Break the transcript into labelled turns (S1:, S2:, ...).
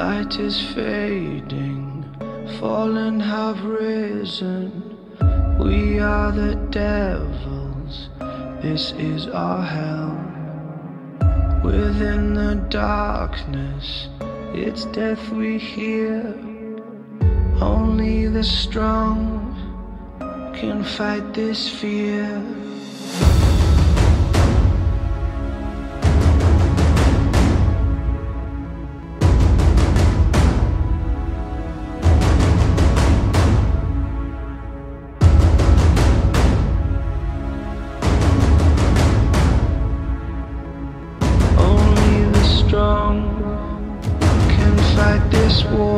S1: light is fading, fallen have risen. We are the devils, this is our hell. Within the darkness, it's death we hear. Only the strong can fight this fear. this war.